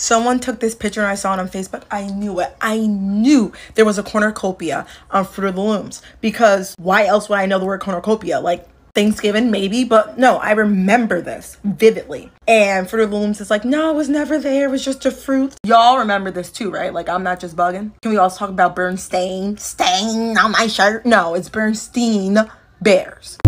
Someone took this picture and I saw it on Facebook. I knew it. I knew there was a cornucopia on Fruit of the Looms because why else would I know the word cornucopia? Like Thanksgiving, maybe, but no, I remember this vividly. And Fruit of the Looms is like, no, it was never there. It was just a fruit. Y'all remember this too, right? Like, I'm not just bugging. Can we also talk about Berenstain? Stain on my shirt? No, it's Berenstein Bears.